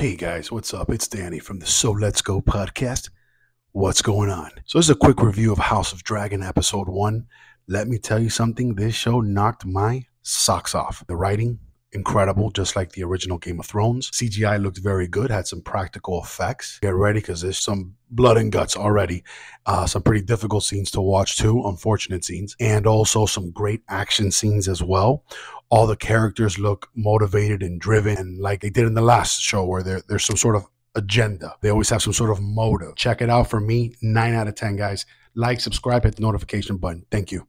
Hey guys, what's up? It's Danny from the So Let's Go podcast. What's going on? So, this is a quick review of House of Dragon episode one. Let me tell you something this show knocked my socks off. The writing, incredible, just like the original Game of Thrones. CGI looked very good, had some practical effects. Get ready because there's some blood and guts already. Uh, some pretty difficult scenes to watch, too, unfortunate scenes, and also some great action scenes as well. All the characters look motivated and driven, and like they did in the last show, where there, there's some sort of agenda. They always have some sort of motive. Check it out for me. Nine out of 10, guys. Like, subscribe, hit the notification button. Thank you.